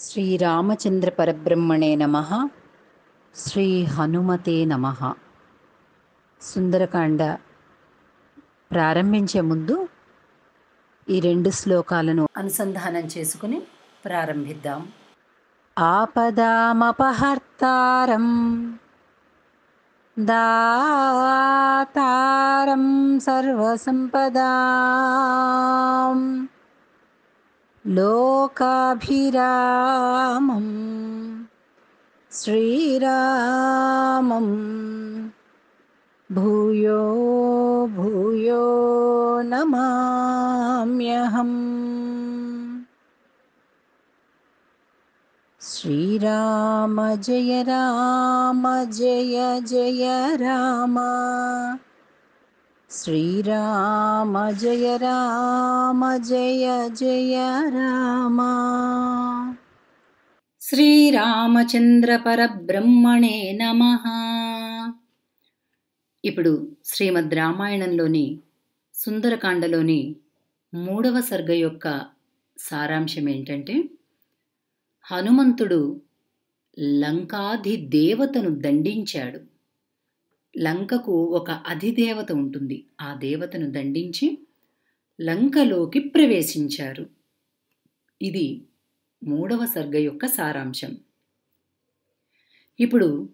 శ్రీరామచంద్ర పరబ్రహ్మణే నమ. శ్రీ హనుమతే నమ. సుందరకాండ ప్రారంభించే ముందు ఈ రెండు శ్లోకాలను అనుసంధానం చేసుకుని ప్రారంభిద్దాం. ఆపదామపహర్తారం దాతారం సర్వసంపదాం. लोकाभिरामं श्रीरामं भूयो भूयो नमाम्यहम्। श्रीराम जय राम जय जय राम। శ్రీరామ జయ రామ జయ జయ రామ. శ్రీరామచంద్ర పరబ్రహ్మణే నమ. ఇప్పుడు శ్రీమద్ రామాయణంలోని సుందరకాండలోని మూడవ సర్గ యొక్క సారాంశం ఏంటంటే హనుమంతుడు లంకాధి దేవతను దండించాడు. లంకకు ఒక అధిదేవత ఉంటుంది. ఆ దేవతను దండించి లంకలోకి ప్రవేశించారు. ఇది మూడవ సర్గ యొక్క సారాంశం. ఇప్పుడు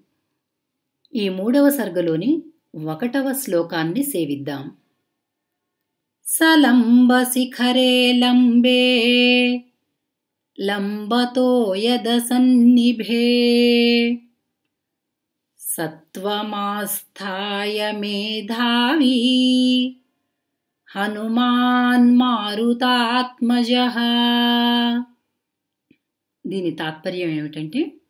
ఈ మూడవ సర్గలోని ఒకటవ శ్లోకాన్ని సేవిద్దాం. సలంబ శిఖరే లంబే లంబతో యద సన్నిభే సత్వమాస్థాయ మేధావీ హనుమాన్ మారుతాత్మజ దీని తాత్పర్యం ఏమిటంటే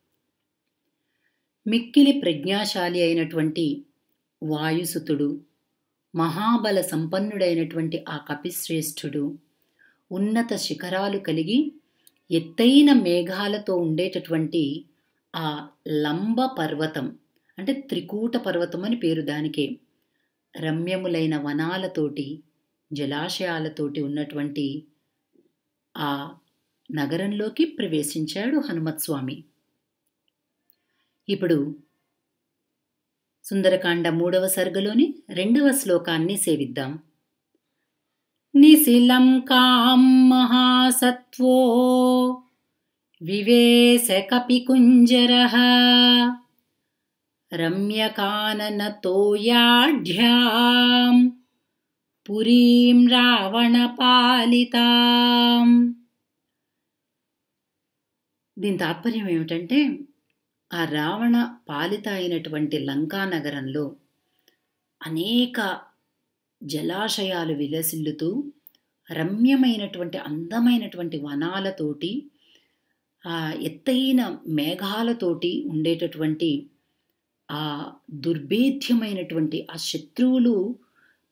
మిక్కిలి ప్రజ్ఞాశాలి అయినటువంటి వాయుసుతుడు మహాబల సంపన్నుడైనటువంటి ఆ కపిశ్రేష్ఠుడు ఉన్నత శిఖరాలు కలిగి ఎత్తైన మేఘాలతో ఉండేటటువంటి ఆ లంబ పర్వతం అంటే త్రికూట పర్వతం అని పేరు దానికే. రమ్యములైన వనాలతోటి జలాశయాలతోటి ఉన్నటువంటి ఆ నగరంలోకి ప్రవేశించాడు హనుమత్స్వామి ఇప్పుడు సుందరకాండ మూడవ సర్గలోని రెండవ శ్లోకాన్ని సేవిద్దాం. నిశిలంకాం మహాసత్వో వివేశ కపికుంజర రమ్యకాననతోయాఢ్యాం పురీం రావణపాలితాం దీని తాత్పర్యం ఏమిటంటే ఆ రావణ పాలిత అయినటువంటి లంకా నగరంలో అనేక జలాశయాలు విలసిల్లుతూ రమ్యమైనటువంటి అందమైనటువంటి వనాలతోటి ఆ ఎత్తైన మేఘాలతోటి ఉండేటటువంటి ఆ దుర్భేద్యమైనటువంటి ఆ శత్రువులు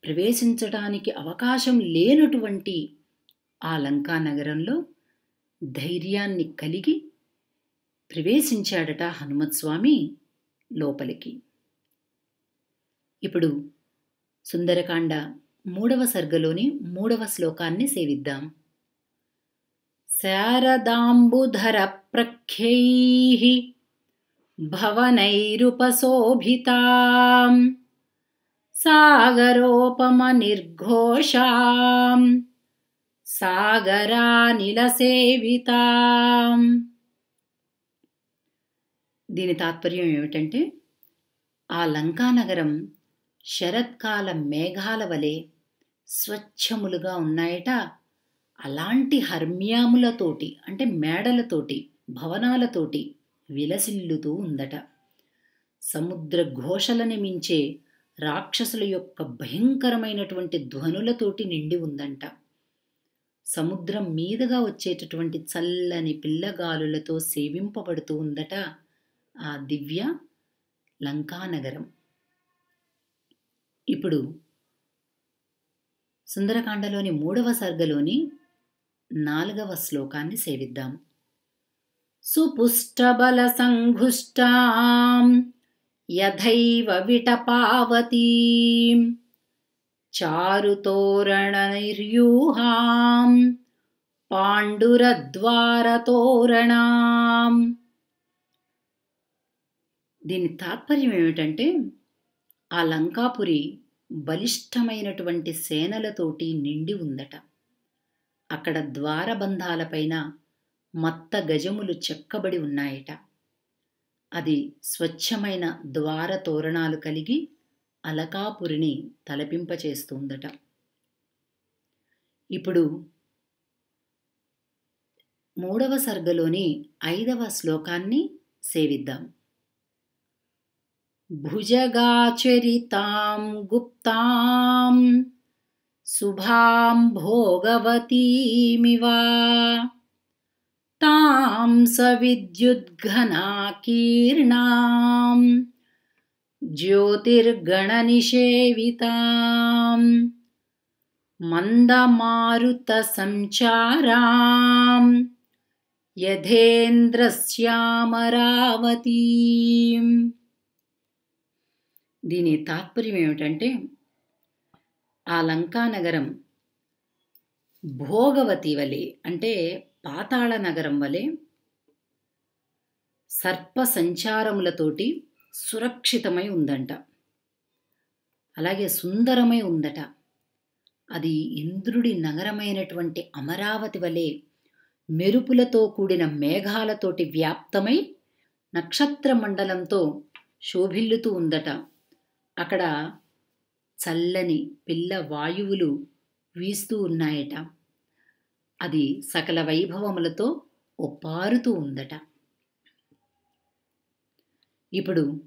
ప్రవేశించడానికి అవకాశం లేనటువంటి ఆ లంకా నగరంలో ధైర్యాన్ని కలిగి ప్రవేశించాడట హనుమత్స్వామి లోపలికి. ఇప్పుడు సుందరకాండ మూడవ సర్గలోని మూడవ శ్లోకాన్ని సేవిద్దాం. శారదాంబుధర ప్రఖ్యై భవనైరుపశోభితాం. సాగరోపమ నిర్ఘోషాం సాగరానిలసేవితాం. దీని తాత్పర్యం ఏమిటంటే ఆ లంకానగరం శరత్కాల మేఘాల వలె స్వచ్ఛములుగా ఉన్నాయట. అలాంటి హర్మ్యాములతోటి అంటే మేడలతోటి భవనాలతోటి విలసిల్లుతూ ఉందట. సముద్ర ఘోషలని మించే రాక్షసుల యొక్క భయంకరమైనటువంటి ధ్వనులతోటి నిండి ఉందంట. సముద్రం మీదుగా వచ్చేటటువంటి చల్లని పిల్లగాలులతో సేవింపబడుతూ ఉందట ఆ దివ్య లంకానగరం. ఇప్పుడు సుందరకాండలోని మూడవ సర్గలోని నాలుగవ శ్లోకాన్ని సేవిద్దాం. సుపుష్టబల సంఘుష్టాం యథైవ విటపావతీం. చారుతోరణైర్యూహాం పాండురద్వారతోరణాం. దీని తాత్పర్యం ఏమిటంటే ఆ లంకాపురి బలిష్టమైనటువంటి సేనలతోటి నిండి ఉందట. అక్కడ ద్వారబంధాలపైన మత్త గజములు చెక్కబడి ఉన్నాయట. అది స్వచ్ఛమైన ద్వార తోరణాలు కలిగి అలకాపురిని తలపింపచేస్తుందట. ఇప్పుడు మూడవ సర్గలోని ఐదవ శ్లోకాన్ని సేవిద్దాం. భుజగాచరితాం గుప్తాం శుభాం భోగవతీమివా. తాం సవిద్యుద్ఘనాకీర్ణాం జ్యోతిర్గణనిషేవితాం మందమారుతసంచారాం యథేంద్రశ్యామరావతీం. దీని తాత్పర్యం ఏమిటంటే ఆ లంకానగరం భోగవతి వలె అంటే పాతాళ నగరం వలె సర్ప సంచారములతోటి సురక్షితమై ఉందంట. అలాగే సుందరమై ఉందట. అది ఇంద్రుడి నగరమైనటువంటి అమరావతి వలె మెరుపులతో కూడిన మేఘాలతోటి వ్యాప్తమై నక్షత్ర మండలంతో శోభిల్లుతూ ఉందట. అక్కడ చల్లని పిల్ల వాయువులు వీస్తూ ఉన్నాయట. అది సకల వైభవములతో ఒప్పారుతూ ఉందట. ఇప్పుడు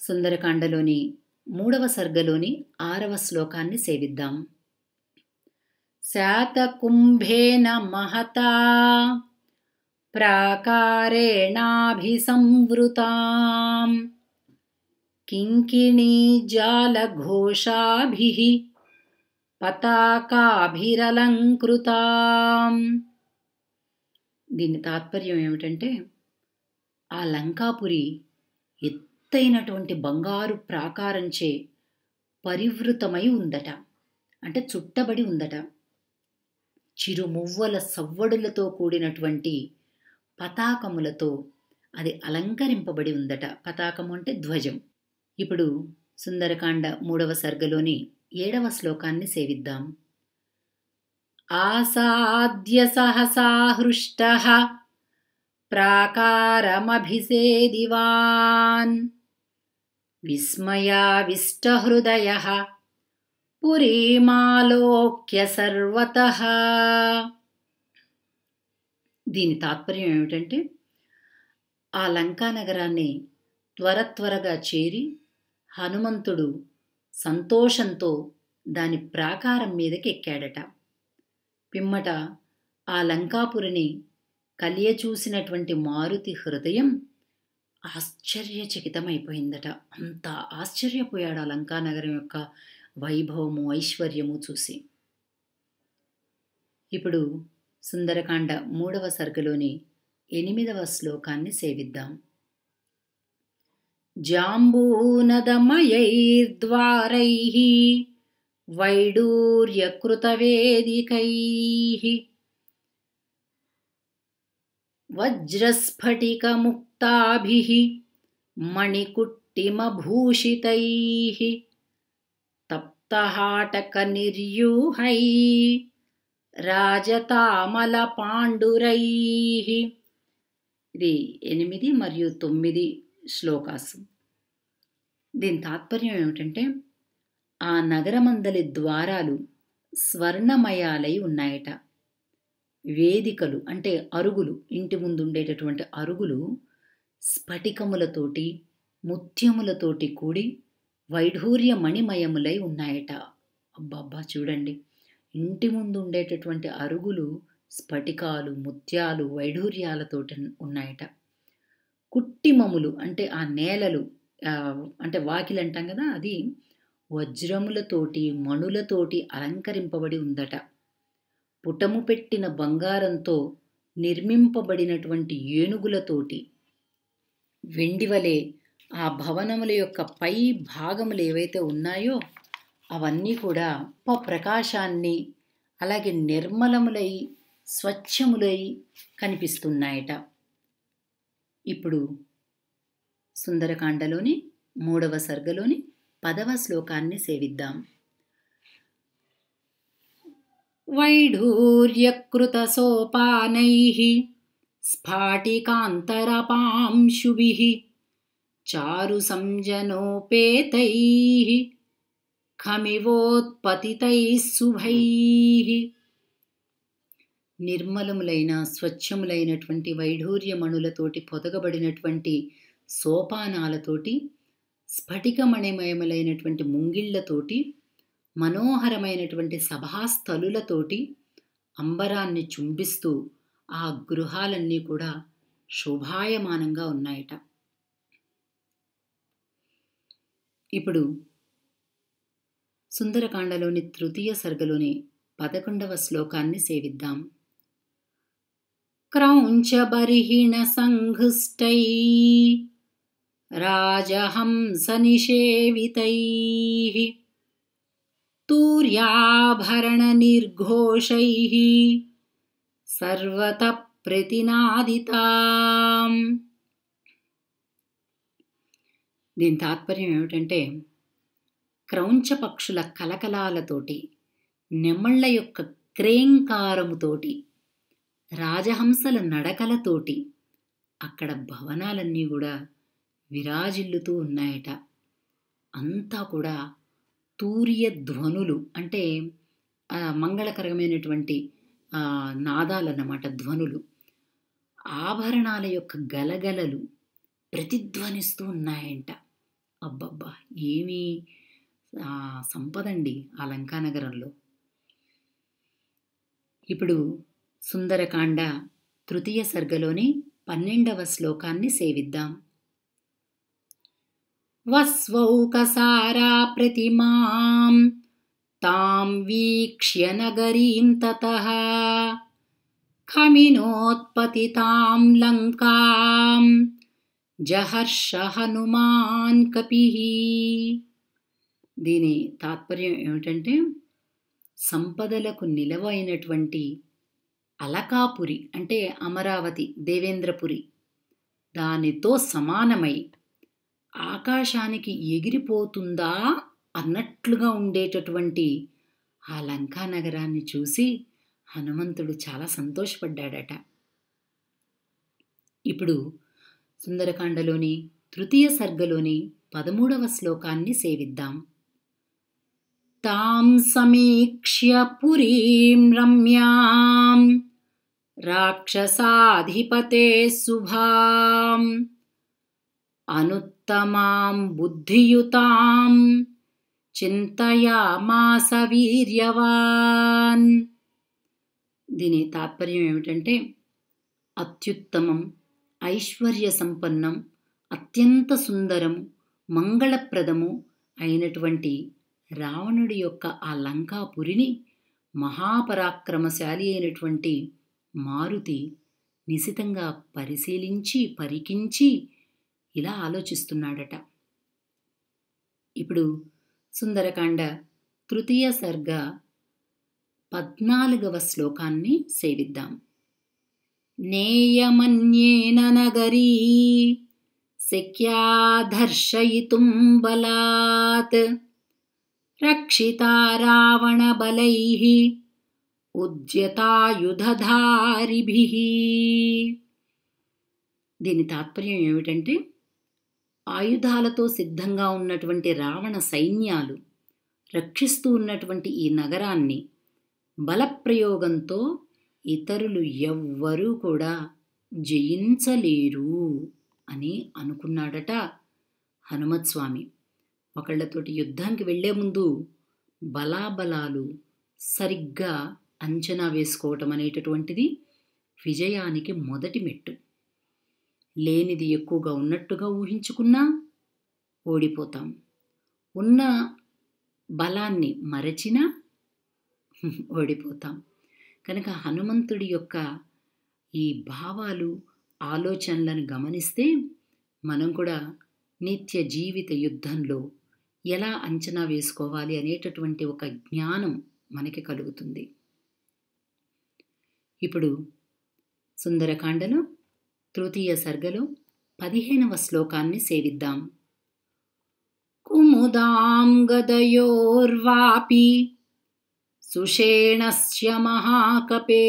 సుందరకాండలోని మూడవ సర్గలోని ఆరవ శ్లోకాన్ని సేవిద్దాం. శాతకుంభేన మహతా ప్రాకారేణాభిసంవృతాం. కింకిణీ జాలఘోషాభిః పతాకాభిరలంకృతాం. దీని తాత్పర్యం ఏమిటంటే ఆ లంకాపురి ఎత్తైనటువంటి బంగారు ప్రాకారంచే పరివృతమై ఉందట. అంటే చుట్టబడి ఉందట. చిరుమువ్వల సవ్వడులతో కూడినటువంటి పతాకములతో అది అలంకరింపబడి ఉందట. పతాకము అంటే ధ్వజం. ఇప్పుడు సుందరకాండ మూడవ సర్గలోని ఏడవ శ్లోకాన్ని సేవిద్దాం. ఆసాద్య సహసాహృష్ట ప్రాకారమభిసేదివాన్ విస్మయావిష్టహృదయ పురీమాలోక్య సర్వత. దీని తాత్పర్యం ఏమిటంటే ఆ లంకా నగరాన్ని త్వర త్వరగా చేరి హనుమంతుడు సంతోషంతో దాని ప్రాకారం మీదకి ఎక్కాడట పిమ్మట ఆ లంకాపురిని కలియచూసినటువంటి మారుతి హృదయం ఆశ్చర్యచకితమైపోయిందట. అంత ఆశ్చర్యపోయాడు ఆ లంకానగరం యొక్క వైభవము ఐశ్వర్యము చూసి. ఇప్పుడు సుందరకాండ మూడవ సర్గలోని ఎనిమిదవ శ్లోకాన్ని సేవిద్దాం. జాంబూనదమయైర్ద్వారై వైడూర్యకృతవేదికై. వజ్రస్ఫటికముక్తాభిः మణికుట్టిమభూషితైः. తప్తహాటకనిర్యూహై రాజతామలపాండురైः. ఇది ఎనిమిది మరియు తొమ్మిది శ్లోకాసు. దీని తాత్పర్యం ఏమిటంటే ఆ నగరమందలి ద్వారాలు స్వర్ణమయాలై ఉన్నాయట. వేదికలు అంటే అరుగులు ఇంటి ముందు ఉండేటటువంటి అరుగులు స్ఫటికములతోటి ముత్యములతోటి కూడి వైఢూర్య మణిమయములై ఉన్నాయట. అబ్బబ్బా చూడండి. ఇంటి ముందు ఉండేటటువంటి అరుగులు స్ఫటికాలు ముత్యాలు వైఢూర్యాలతోటి ఉన్నాయట. కుట్టిమములు అంటే ఆ నేలలు అంటే వాకిలు అంటాం కదా అది వజ్రములతోటి మణులతోటి అలంకరింపబడి ఉందట. పుటము పెట్టిన బంగారంతో నిర్మింపబడినటువంటి ఏనుగులతోటి వెండివలే ఆ భవనముల యొక్క పై భాగములు ఏవైతే ఉన్నాయో అవన్నీ కూడా ప్రకాశాన్ని అలాగే నిర్మలములై స్వచ్ఛములై కనిపిస్తున్నాయట. ఇప్పుడు సుందరకాండలోని మూడవ సర్గలోని పదవ శ్లోకాన్ని సేవిద్దాం. వైఢూర్యకృతసోపానైः స్ఫాటికాంతరపాంశుభిः చారుసంజనోపేతైः ఖమివోత్పతితైः శుభైः నిర్మలములైన స్వచ్ఛములైనటువంటి వైఢూర్యమణులతోటి పొదగబడినటువంటి సోపానాలతోటి స్ఫటికమణిమయములైనటువంటి ముంగిళ్ళతోటి మనోహరమైనటువంటి సభాస్థలులతోటి అంబరాన్ని చుంబిస్తూ ఆ గృహాలన్నీ కూడా శోభాయమానంగా ఉన్నాయట. ఇప్పుడు సుందరకాండలోని తృతీయ సర్గలోని పదకొండవ శ్లోకాన్ని సేవిద్దాం. క్రౌంచబర్హిణ సంఘుష్టై రాజహంసనిషేవితై తూర్యాభరణనిర్ఘోషై సర్వత ప్రతినాదితాం దీని తాత్పర్యం ఏమిటంటే క్రౌంచ పక్షుల కలకలాలతోటి నెమళ్ల యొక్క క్రేంకారముతోటి రాజహంసల నడకలతోటి అక్కడ భవనాలన్నీ కూడా విరాజిల్లుతూ ఉన్నాయట. అంతా కూడా తూర్య ధ్వనులు అంటే మంగళకరమైనటువంటి నాదాలన్నమాట ధ్వనులు. ఆభరణాల యొక్క గలగలలు ప్రతిధ్వనిస్తూ ఉన్నాయంట. అబ్బబ్బా! ఏమి సంపదండి ఆ లంకానగరంలో. ఇప్పుడు సుందరకాండ తృతీయ సర్గలోని పన్నెండవ శ్లోకాన్ని సేవిద్దాం. వస్వౌకసారా ప్రతిమాం తాం వీక్ష్య నగరీం తతః ఖమినోత్పతితాం లంకాం జహర్ష హనుమాన్ కపిః. దీని తాత్పర్యం ఏమిటంటే సంపదలకు నిలవైనటువంటి అలకాపురి అంటే అమరావతి దేవేంద్రపురి. దానితో సమానమై ఆకాశానికి ఎగిరిపోతుందా అన్నట్లుగా ఉండేటటువంటి ఆ లంకా నగరాన్ని చూసి హనుమంతుడు చాలా సంతోషపడ్డాడట. ఇప్పుడు సుందరకాండలోని తృతీయ సర్గలోని పదమూడవ శ్లోకాన్ని సేవిద్దాం. తాం సమీక్ష్య పురీం రమ్యాం. రాక్షసాధిపతే శుభాం అనుత్తమాం బుద్ధియుతాం. చింతయామాస వీర్యవాన్. దీని తాత్పర్యం ఏమిటంటే అత్యుత్తమం ఐశ్వర్య సంపన్నం అత్యంత సుందరం మంగళప్రదము అయినటువంటి రావణుడి యొక్క ఆ లంకాపురిని మహాపరాక్రమశాలి అయినటువంటి మారుతి నిశితంగా పరిశీలించి పరికించి ఇలా ఆలోచిస్తున్నాడట. ఇప్పుడు సుందరకాండ తృతీయ సర్గ పద్నాలుగవ శ్లోకాన్ని సేవిద్దాం. నేయమన్యేన నగరీ శక్యా దర్శయితుం బలాత్ రక్షితా రావణబలైః ఉద్యతాయుధారిభి దీని తాత్పర్యం ఏమిటంటే ఆయుధాలతో సిద్ధంగా ఉన్నటువంటి రావణ సైన్యాలు రక్షిస్తూ ఉన్నటువంటి ఈ నగరాన్ని బలప్రయోగంతో ఇతరులు ఎవ్వరూ కూడా జయించలేరు అని అనుకున్నాడట హనుమత్ స్వామి ఒకళ్ళతోటి యుద్ధానికి వెళ్ళే ముందు బలాబలాలు సరిగ్గా అంచనా వేసుకోవటం అనేటటువంటిది విజయానికి మొదటి మెట్టు. లేనిది ఎక్కువగా ఉన్నట్టుగా ఊహించుకున్నా ఓడిపోతాం. ఉన్న బలాన్ని మరచినా ఓడిపోతాం. కనుక హనుమంతుడి యొక్క ఈ భావాలు ఆలోచనలను గమనిస్తే మనం కూడా నిత్య జీవిత యుద్ధంలో ఎలా అంచనా వేసుకోవాలి అనేటటువంటి ఒక జ్ఞానం మనకి కలుగుతుంది. ఇప్పుడు సుందరకాండలో తృతీయ సర్గలో పదిహేనవ శ్లోకాన్ని సేవిద్దాం. కుముదాం గదయోర్వాపి సుషేణస్య మహాకపే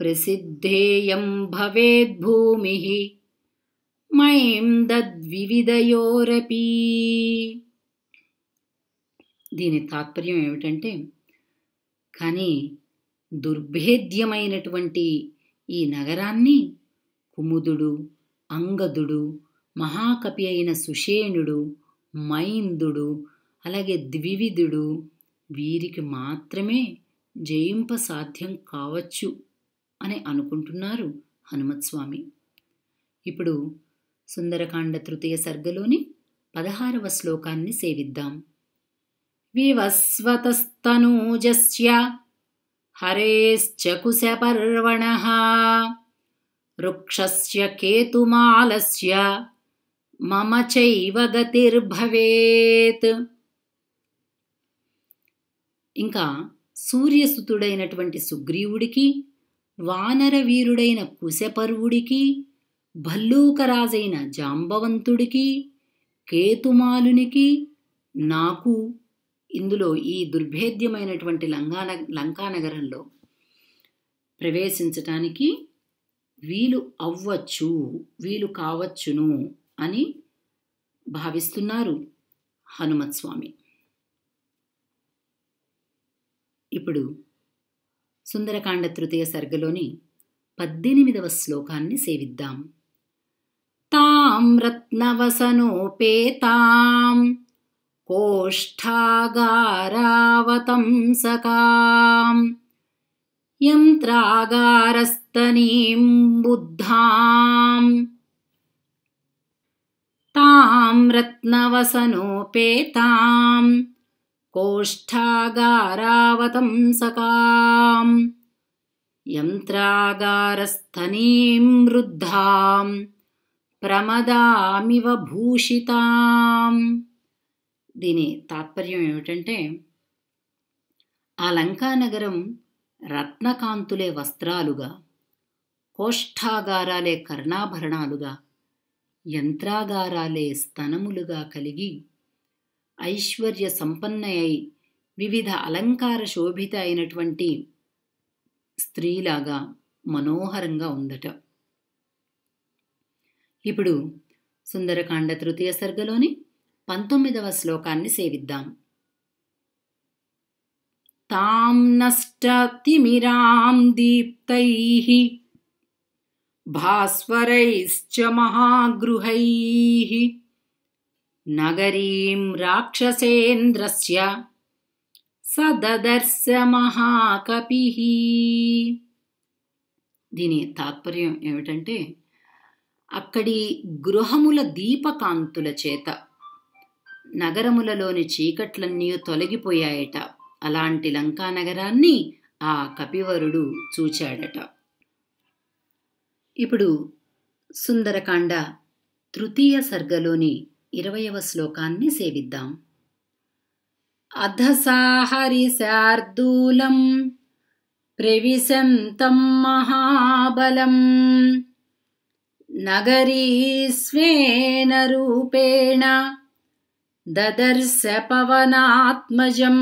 ప్రసిద్ధేయం భవేద్భూమి మయం దద్వివిధయోరపి. దీని తాత్పర్యం ఏమిటంటే కానీ దుర్భేద్యమైనటువంటి ఈ నగరాన్ని కుముదుడు అంగదుడు మహాకపి అయిన సుషేణుడు మైందుడు అలాగే ద్వివిధుడు వీరికి మాత్రమే జయింప సాధ్యం కావచ్చు అని అనుకుంటున్నారు హనుమత్స్వామి. ఇప్పుడు సుందరకాండ తృతీయ సర్గలోని పదహారవ శ్లోకాన్ని సేవిద్దాం. వివస్వతస్తనూజస్య హరేశ్చ కుశపర్వణః వృక్షస్య కేతుమాలస్య మమ చైవ గతిర్భవేత్ ఇంకా సూర్యసుతుడైనటువంటి సుగ్రీవుడికి వానరవీరుడైన కుశపర్వుడికి భల్లూకరాజైన జాంబవంతుడికి కేతుమాలునికి నాకు ఇందులో ఈ దుర్భేద్యమైనటువంటి లంగాన లంకానగరంలో ప్రవేశించటానికి వీలు అవ్వచ్చు వీలు కావచ్చును అని భావిస్తున్నారు హనుమత్స్వామి ఇప్పుడు సుందరకాండ తృతీయ సర్గలోని పద్దెనిమిదవ శ్లోకాన్ని సేవిద్దాం. తాం రత్నవసనోపేతాం कोष्ठागारावतंसकाम् यन्त्रागारस्तनीं बुद्धाम्। तां रत्नवसनोपेतां कोष्ठागारावतंसकाम् यन्त्रागारस्तनीं वृद्धां प्रमदामिव भूषिताम्। దీని తాత్పర్యం ఏమిటంటే ఆ లంకానగరం రత్నకాంతులే వస్త్రాలుగా కోష్ఠాగారాలే కర్ణాభరణాలుగా యంత్రాగారాలే స్తనములుగా కలిగి ఐశ్వర్య సంపన్నయై వివిధ అలంకార శోభిత అయినటువంటి స్త్రీలాగా మనోహరంగా ఉందట. ఇప్పుడు సుందరకాండ తృతీయ సర్గలోని పంతొమ్మిదవ శ్లోకాన్ని సేవిద్దాం. తాం నష్టతిమిరాం దీప్తై భాస్వరైశ్చ మహాగృహై నగరీం రాక్షసేంద్రస్య సదదర్శ మహాకపి. దీని తాత్పర్యం ఏమిటంటే అక్కడి గృహముల దీపకాంతుల చేత నగరములలోని చీకట్లన్నీ తొలగిపోయాయట. అలాంటి లంకా నగరాన్ని ఆ కపివరుడు చూచాడట. ఇప్పుడు సుందరకాండ తృతీయ సర్గలోని ఇరవయవ శ్లోకాన్ని సేవిద్దాం. అధసాహరిశార్దూలం ప్రవిశంతం మహాబలం నగరీ స్వేన రూపేణ దదర్శ పవనాత్మజం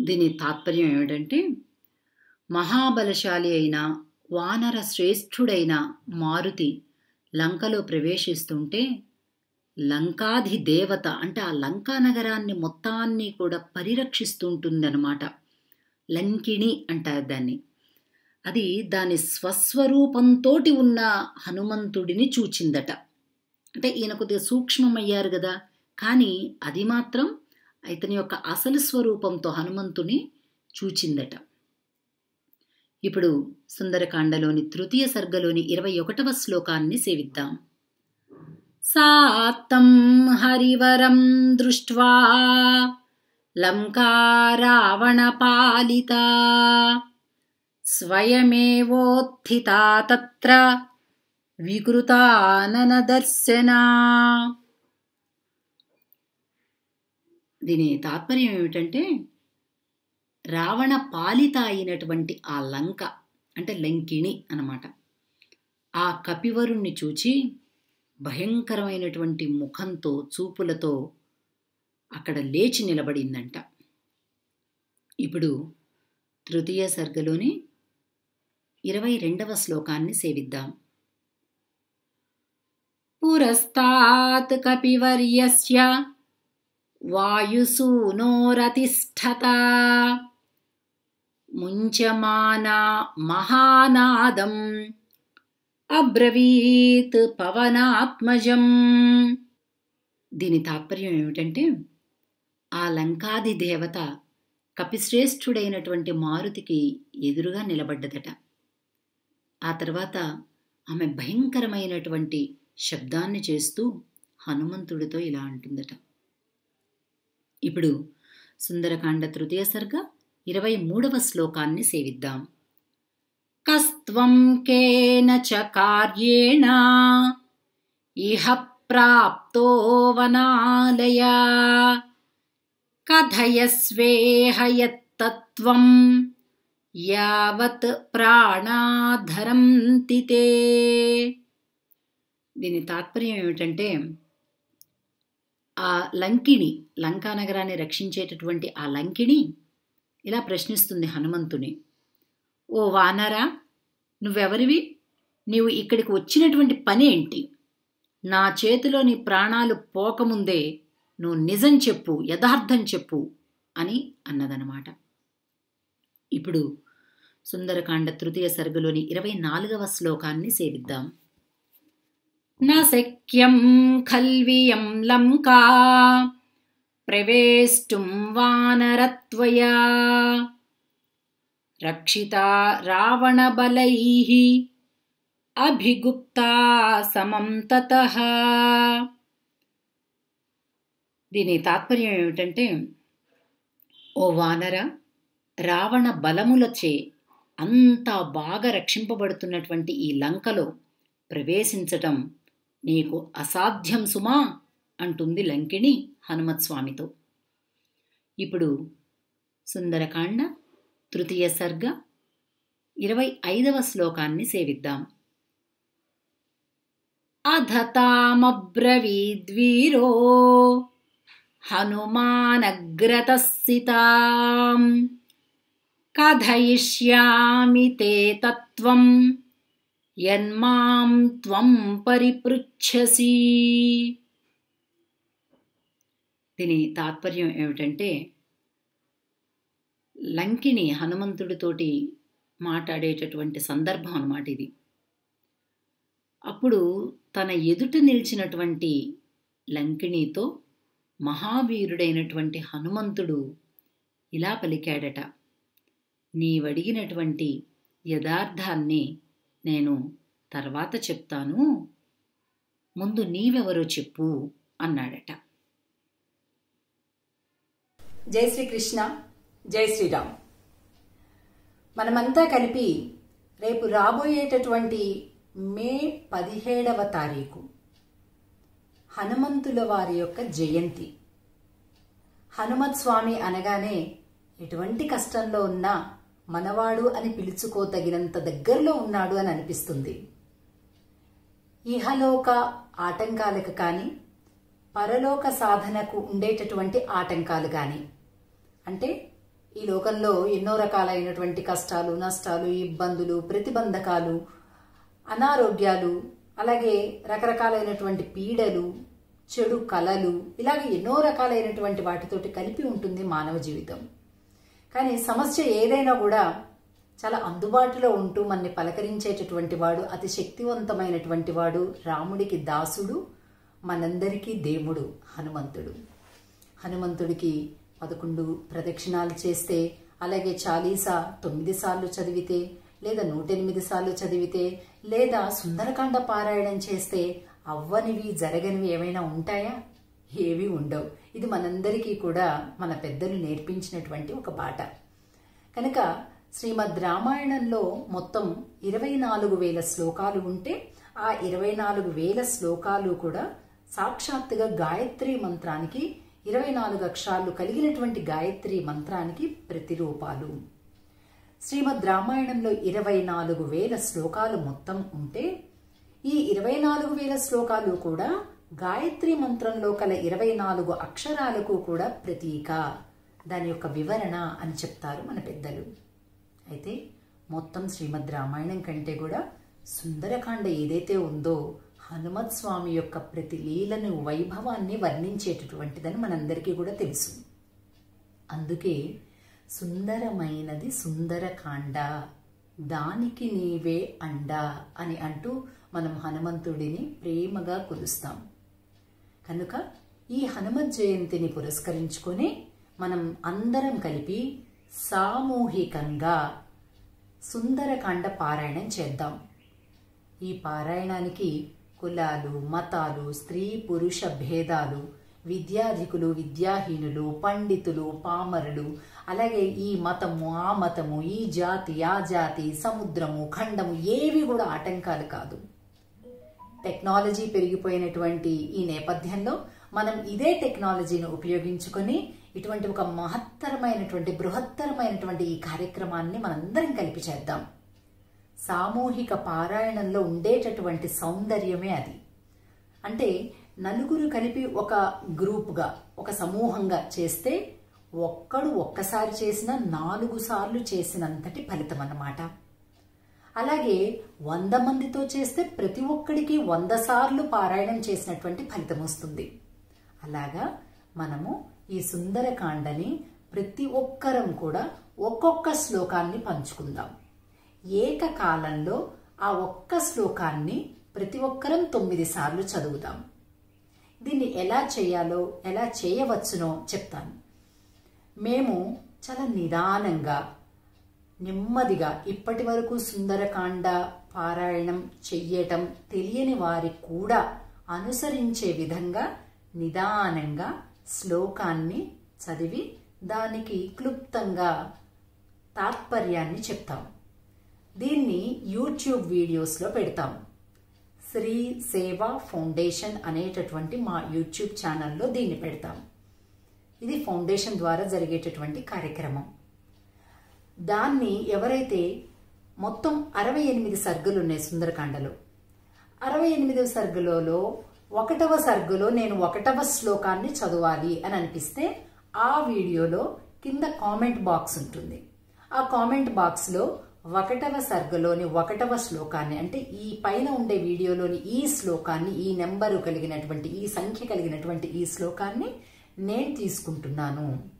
దీని తాత్పర్యం ఏమిటంటే మహాబలశాలి అయిన వానర శ్రేష్ఠుడైన మారుతి లంకలో ప్రవేశిస్తుంటే లంకాధి దేవత అంటే ఆ లంకా నగరాన్ని మొత్తాన్ని కూడా పరిరక్షిస్తుంటుందన్నమాట. లంకిణి అంటారు దాన్ని. అది దాని స్వస్వరూపంతోటి ఉన్న హనుమంతుడిని చూచిందట. అంటే ఈయన కొద్దిగా సూక్ష్మమయ్యారు కదా. కానీ అది మాత్రం ఇతని యొక్క అసలు స్వరూపంతో హనుమంతుని చూచిందట. ఇప్పుడు సుందరకాండలోని తృతీయ సర్గలోని ఇరవై ఒకటవ శ్లోకాన్ని సేవిద్దాం. సాత్తం హరివరం దృష్ట్వా లంకా రావణ పాలిత తత్ర వికృతాననదర్శనా. దీని తాత్పర్యం ఏమిటంటే రావణ పాలిత అయినటువంటి ఆ లంక అంటే లంకిణి అనమాట ఆ కపివరుణ్ణి చూచి భయంకరమైనటువంటి ముఖంతో చూపులతో అక్కడ లేచి నిలబడిందంట. ఇప్పుడు తృతీయ సర్గలోని ఇరవై రెండవ శ్లోకాన్ని సేవిద్దాం. పురస్తాత్ కపివర్యస్య వాయుసూనోరతిష్ఠత ముంచమానా మహానాదం అబ్రవీత్ పవనాత్మజం దీని తాత్పర్యం ఏమిటంటే ఆ లంకాది దేవత కపిశ్రేష్ఠుడైనటువంటి మారుతికి ఎదురుగా నిలబడ్డదట. ఆ తర్వాత ఆమె భయంకరమైనటువంటి శబ్దాన్ని చేస్తూ హనుమంతుడితో ఇలా అంటుందట. ఇప్పుడు సుందరకాండ తృతీయ సర్గ ఇరవై మూడవ శ్లోకాన్ని సేవిద్దాం. కస్త్వం కేన చ కార్యేణ ఇహ ప్రాప్తో వనాలయ కథయస్వేహయత్తత్వం యావత్ ప్రాణాధరంతి తే దీని తాత్పర్యం ఏమిటంటే ఆ లంకిణి లంకా నగరాన్ని రక్షించేటటువంటి ఆ లంకిణి ఇలా ప్రశ్నిస్తుంది హనుమంతుని. ఓ వానరా నువ్వెవరివి? నీవు ఇక్కడికి వచ్చినటువంటి పని ఏంటి నా చేతిలో నీ ప్రాణాలు పోకముందే నువ్వు నిజం చెప్పు యథార్థం చెప్పు అని అన్నదనమాట ఇప్పుడు సుందరకాండ తృతీయ సర్గలోని ఇరవై నాలుగవ శ్లోకాన్ని సేవిద్దాం. न शक्यं खल्वियं लङ्का प्रवेष्टुं वानरत्वया रक्षिता रावणबलैः अभिगुप्ता సమం తతః దీని తాత్పర్యం ఏమిటంటే ఓ వానర రావణ బలములచే అంత బాగా రక్షింపబడుతున్నటువంటి ఈ లంకలో ప్రవేశించటం నీకు అసాధ్యం సుమా అంటుంది లంకిణి హనుమత్స్వామితో. ఇప్పుడు సుందరకాండ తృతీయ సర్గ ఇరవై ఐదవ శ్లోకాన్ని సేవిద్దాం. అధతామబ్రవీద్వీరో హనుమానగ్రతస్థితాం కథయిష్యామి తే తత్వం యన్మాం త్వం పరిపృచ్ఛసి. దీని తాత్పర్యం ఏమిటంటే లంకిని హనుమంతుడితోటి మాట్లాడేటటువంటి సందర్భం అన్నమాట ఇది. అప్పుడు తన ఎదుట నిలిచినటువంటి లంకిణితో మహావీరుడైనటువంటి హనుమంతుడు ఇలా పలికాడట. నీవడిగినటువంటి యథార్థాన్ని నేను తర్వాత చెప్తాను. ముందు నీవెవరో చెప్పు అన్నాడట. జై శ్రీకృష్ణ జై శ్రీరామ్. మనమంతా కలిపి రేపు రాబోయేటటువంటి మే పదిహేడవ తారీఖు హనుమంతుల వారి యొక్క జయంతి. హనుమత్ స్వామి అనగానే ఎటువంటి కష్టంలో ఉన్నా మనవాడు అని పిలుచుకోదగినంత దగ్గరలో ఉన్నాడు అని అనిపిస్తుంది. ఇహలోక ఆటంకాలకు కానీ పరలోక సాధనకు ఉండేటటువంటి ఆటంకాలు కానీ అంటే ఈ లోకంలో ఎన్నో రకాలైనటువంటి కష్టాలు నష్టాలు ఇబ్బందులు ప్రతిబంధకాలు అనారోగ్యాలు అలాగే రకరకాలైనటువంటి పీడలు చెడు కళలు ఇలాగే ఎన్నో రకాలైనటువంటి వాటితోటి కలిపి ఉంటుంది మానవ జీవితం. కానీ సమస్య ఏదైనా కూడా చాలా అందుబాటులో ఉంటూ మనని పలకరించేటటువంటి వాడు అతి శక్తివంతమైనటువంటి వాడు రాముడికి దాసుడు మనందరికీ దేవుడు హనుమంతుడు. హనుమంతుడికి పదకొండు ప్రదక్షిణాలు చేస్తే అలాగే చాలీసా తొమ్మిది సార్లు చదివితే లేదా నూట ఎనిమిది సార్లు చదివితే లేదా సుందరకాండ పారాయణం చేస్తే అవ్వనివి జరగనివి ఏమైనా ఉంటాయా? ఏవి ఉండవు. ఇది మనందరికీ కూడా మన పెద్దలు నేర్పించినటువంటి ఒక బాట. కనుక శ్రీమద్ రామాయణంలో మొత్తం ఇరవై నాలుగు వేల శ్లోకాలు ఉంటే ఆ ఇరవై నాలుగు వేల శ్లోకాలు కూడా సాక్షాత్తుగా గాయత్రి మంత్రానికి ఇరవై నాలుగు అక్షరాలు కలిగినటువంటి గాయత్రి మంత్రానికి ప్రతిరూపాలు. శ్రీమద్ రామాయణంలో ఇరవై నాలుగు వేల శ్లోకాలు మొత్తం ఉంటే ఈ ఇరవై నాలుగు వేల శ్లోకాలు కూడా గాయత్రి మంత్రంలో కల ఇరవై నాలుగు అక్షరాలకు కూడా ప్రతీక. దాని యొక్క వివరణ అని చెప్తారు మన పెద్దలు. అయితే మొత్తం శ్రీమద్ రామాయణం కంటే కూడా సుందరకాండ ఏదైతే ఉందో హనుమత్ స్వామి యొక్క ప్రతి లీలను వైభవాన్ని వర్ణించేటటువంటిదని మనందరికీ కూడా తెలుసు. అందుకే సుందరమైనది సుందరకాండ. దానికి నీవే అండ అని అంటూ మనం హనుమంతుడిని ప్రేమగా కొలుస్తాం. కనుక ఈ హనుమత్ జయంతిని పురస్కరించుకొని మనం అందరం కలిపి సామూహికంగా సుందరకాండ పారాయణం చేద్దాం. ఈ పారాయణానికి కులాలు మతాలు స్త్రీ పురుష భేదాలు విద్యాధికులు విద్యాహీనులు పండితులు పామరులు అలాగే ఈ మతము ఆ మతము ఈ జాతి ఆ జాతి సముద్రము ఖండము ఏవి కూడా ఆటంకాలు కాదు. టెక్నాలజీ పెరిగిపోయినటువంటి ఈ నేపథ్యంలో మనం ఇదే టెక్నాలజీని ఉపయోగించుకొని ఇటువంటి ఒక మహత్తరమైనటువంటి బృహత్తరమైనటువంటి ఈ కార్యక్రమాన్ని మనందరం కలిపి చేద్దాం. సామూహిక పారాయణంలో ఉండేటటువంటి సౌందర్యమే అది. అంటే నలుగురు కలిపి ఒక గ్రూప్గా ఒక సమూహంగా చేస్తే ఒక్కడు ఒక్కసారి చేసిన నాలుగు సార్లు చేసినంతటి ఫలితం అన్నమాట అలాగే వంద మందితో చేస్తే ప్రతి ఒక్కడికి వంద సార్లు పారాయణం చేసినటువంటి ఫలితం వస్తుంది. అలాగా మనము ఈ సుందరకాండని ప్రతి ఒక్కరం కూడా ఒక్కొక్క శ్లోకాన్ని పంచుకుందాం. ఏకకాలంలో ఆ ఒక్క శ్లోకాన్ని ప్రతి ఒక్కరం తొమ్మిది సార్లు చదువుదాం. దీన్ని ఎలా చేయాలో ఎలా చేయవచ్చునో చెప్తాను. మేము చాలా నిదానంగా నెమ్మదిగా ఇప్పటి వరకు సుందరకాండ పారాయణం చెయ్యటం తెలియని వారి కూడా అనుసరించే విధంగా నిదానంగా శ్లోకాన్ని చదివి దానికి క్లుప్తంగా తాత్పర్యాన్ని చెప్తాం. దీన్ని యూట్యూబ్ వీడియోస్లో పెడతాం. శ్రీ సేవా ఫౌండేషన్ అనేటటువంటి మా యూట్యూబ్ ఛానల్లో దీన్ని పెడతాం. ఇది ఫౌండేషన్ ద్వారా జరిగేటటువంటి కార్యక్రమం. దాన్ని ఎవరైతే మొత్తం అరవై ఎనిమిది సర్గులు ఉన్నాయి సుందరకాండలో. అరవై ఎనిమిదవ సర్గలలో ఒకటవ సర్గలో నేను ఒకటవ శ్లోకాన్ని చదవాలి అని అనిపిస్తే ఆ వీడియోలో కింద కామెంట్ బాక్స్ ఉంటుంది. ఆ కామెంట్ బాక్స్లో ఒకటవ సర్గలోని ఒకటవ శ్లోకాన్ని అంటే ఈ పైన ఉండే వీడియోలోని ఈ శ్లోకాన్ని ఈ నెంబరు కలిగినటువంటి ఈ సంఖ్య కలిగినటువంటి ఈ శ్లోకాన్ని నేను తీసుకుంటున్నాను.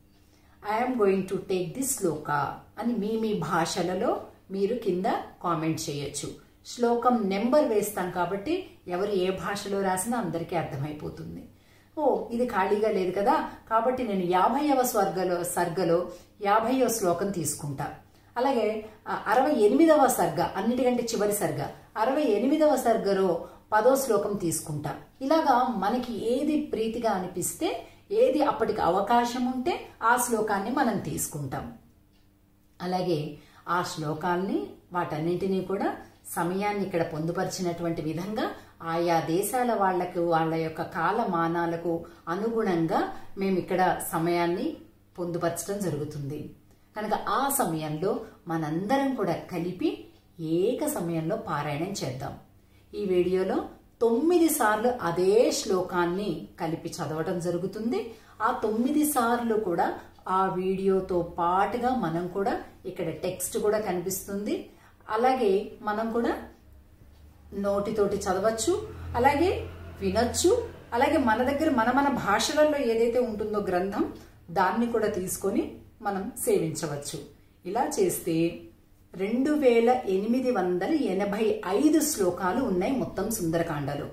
I'm going to take this shloka అని మీ మీ భాషలలో మీరు కింద కామెంట్ చేయొచ్చు. శ్లోకం నెంబర్ వేస్తాం కాబట్టి ఎవరు ఏ భాషలో రాసినా అందరికీ అర్థమైపోతుంది. ఓ ఇది ఖాళీగా లేదు కదా? కాబట్టి నేను యాభైవ స్వర్గలో సర్గలో యాభైవ శ్లోకం తీసుకుంటా. అలాగే అరవై ఎనిమిదవ సర్గ అన్నిటికంటే చివరి సర్గ అరవై ఎనిమిదవ సర్గలో పదో శ్లోకం తీసుకుంటా. ఇలాగా మనకి ఏది ప్రీతిగా అనిపిస్తే ఏది అప్పటికి అవకాశం ఉంటే ఆ శ్లోకాన్ని మనం తీసుకుంటాం. అలాగే ఆ శ్లోకాల్ని వాటన్నింటినీ కూడా సమయాన్ని ఇక్కడ పొందుపరిచినటువంటి విధంగా ఆయా దేశాల వాళ్ళకు వాళ్ళ యొక్క కాలమానాలకు అనుగుణంగా మేము ఇక్కడ సమయాన్ని పొందుపరచడం జరుగుతుంది. కనుక ఆ సమయంలో మనందరం కూడా కలిపి ఏక సమయంలో పారాయణం చేద్దాం. ఈ వీడియోలో తొమ్మిది సార్లు అదే శ్లోకాన్ని కలిపి చదవటం జరుగుతుంది. ఆ తొమ్మిది సార్లు కూడా ఆ వీడియోతో పాటుగా మనం కూడా ఇక్కడ టెక్స్ట్ కూడా కనిపిస్తుంది. అలాగే మనం కూడా నోటితోటి చదవచ్చు అలాగే వినొచ్చు అలాగే మన దగ్గర మన మన భాషలలో ఏదైతే ఉంటుందో గ్రంథం దాన్ని కూడా తీసుకొని మనం సేవించవచ్చు. ఇలా చేస్తే రెండు వేల ఎనిమిది వందల ఎనభై ఐదు శ్లోకాలు ఉన్నాయి మొత్తం సుందరకాండలో.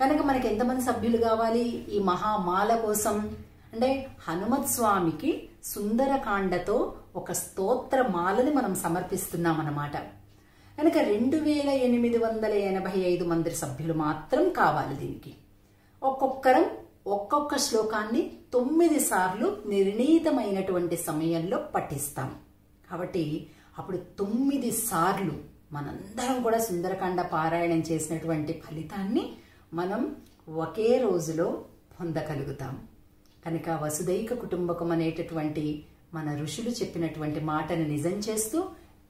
కనుక మనకి ఎంతమంది సభ్యులు కావాలి? ఈ మహామాల కోసం. అంటే హనుమత్ స్వామికి సుందరకాండతో ఒక స్తోత్ర మాలని మనం సమర్పిస్తున్నాం అన్నమాట కనుక రెండు వేల ఎనిమిది వందల ఎనభై ఐదు మంది సభ్యులు మాత్రం కావాలి దీనికి. ఒక్కొక్కరం ఒక్కొక్క శ్లోకాన్ని తొమ్మిది సార్లు నిర్ణీతమైనటువంటి సమయంలో పఠిస్తాం. కాబట్టి అప్పుడు తొమ్మిది సార్లు మనందరం కూడా సుందరకాండ పారాయణం చేసినటువంటి ఫలితాన్ని మనం ఒకే రోజులో పొందగలుగుతాం. కనుక వసుదైక కుటుంబకం అనేటటువంటి మన ఋషులు చెప్పినటువంటి మాటను నిజం చేస్తూ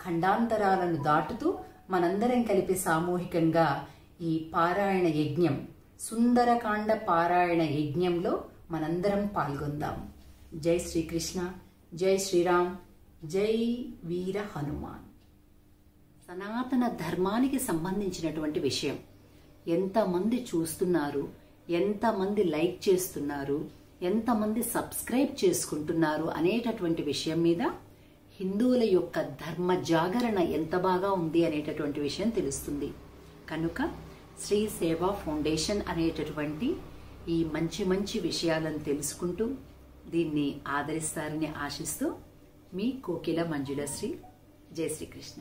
ఖండాంతరాలను దాటుతూ మనందరం కలిపి సామూహికంగా ఈ పారాయణ యజ్ఞం సుందరకాండ పారాయణ యజ్ఞంలో మనందరం పాల్గొందాం. జై శ్రీకృష్ణ జై శ్రీరామ్. జై వీర హనుమాన్. సనాతన ధర్మానికి సంబంధించినటువంటి విషయం. ఎంతమంది చూస్తున్నారు ఎంతమంది లైక్ చేస్తున్నారు ఎంతమంది సబ్స్క్రైబ్ చేసుకుంటున్నారు అనేటటువంటి విషయం మీద హిందువుల యొక్క ధర్మ జాగరణ ఎంత బాగా ఉంది అనేటటువంటి విషయం తెలుస్తుంది. కనుక శ్రీ సేవా ఫౌండేషన్ అనేటటువంటి ఈ మంచి మంచి విషయాలను తెలుసుకుంటూ దీన్ని ఆదరిస్తారని ఆశిస్తూ మీ కోకిల మంజులశ్రీ జై శ్రీకృష్ణ.